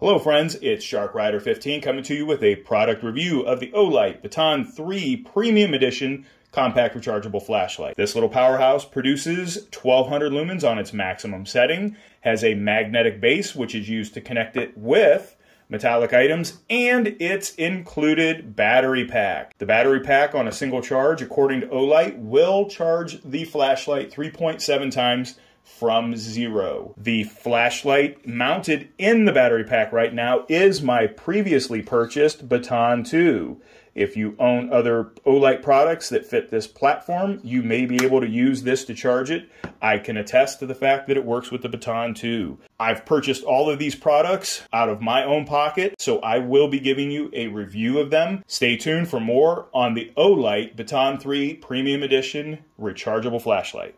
Hello friends, it's Shark Rider 15 coming to you with a product review of the Olight Baton 3 Premium Edition compact rechargeable flashlight. This little powerhouse produces 1200 lumens on its maximum setting, has a magnetic base which is used to connect it with metallic items, and its included battery pack. The battery pack on a single charge, according to Olight, will charge the flashlight 3.7 times from zero. The flashlight mounted in the battery pack right now is my previously purchased Baton 2. If you own other Olight products that fit this platform, you may be able to use this to charge it. I can attest to the fact that it works with the Baton 2. I've purchased all of these products out of my own pocket, so I will be giving you a review of them. Stay tuned for more on the Olight Baton 3 Premium Edition rechargeable flashlight.